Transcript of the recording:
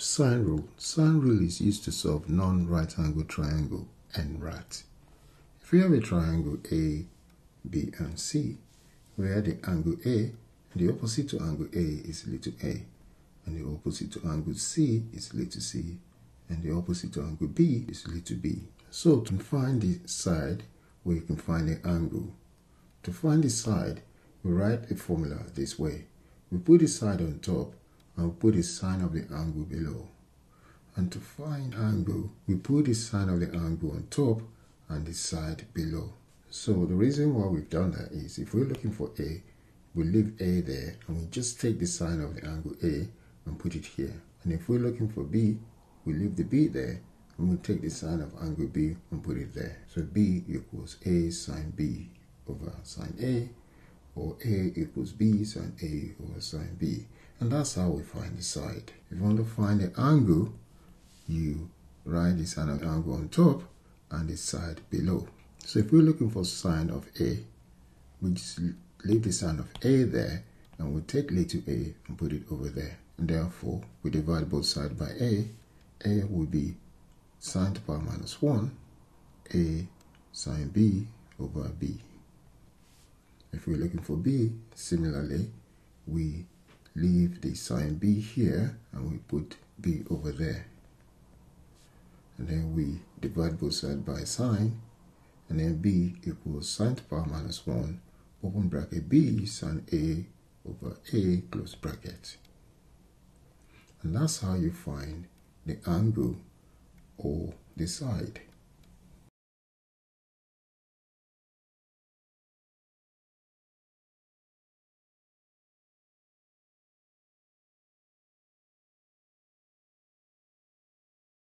Sine rule. Sine rule is used to solve non-right angle triangle and NRAT. If we have a triangle A, B, and C, where the angle A, the opposite to angle A is little a, and the opposite to angle C is little c, and the opposite to angle B is little b. So to find the side where you can find the angle, to find the side, we write a formula this way. We put the side on top and put the sine of the angle below. And to find angle, we put the sine of the angle on top and the side below. So the reason why we've done that is if we're looking for A, we leave A there and we just take the sine of the angle A and put it here. And if we're looking for B, we leave the B there and we take the sine of angle B and put it there. So B equals A sine B over sine A or A equals B sine A over sine B. And that's how we find the side. If you want to find the angle, you write the sine of the angle on top and the side below. So if we're looking for sine of A, we just leave the sine of A there and we take little a and put it over there. And therefore, we divide both sides by A. A will be sine to the power minus 1, A sine B over B. If we're looking for B, similarly, we leave the sine B here and we put B over there. And then we divide both sides by sine and then B equals sine to the power minus 1 open bracket B sine A over A close bracket. And that's how you find the angle or the side.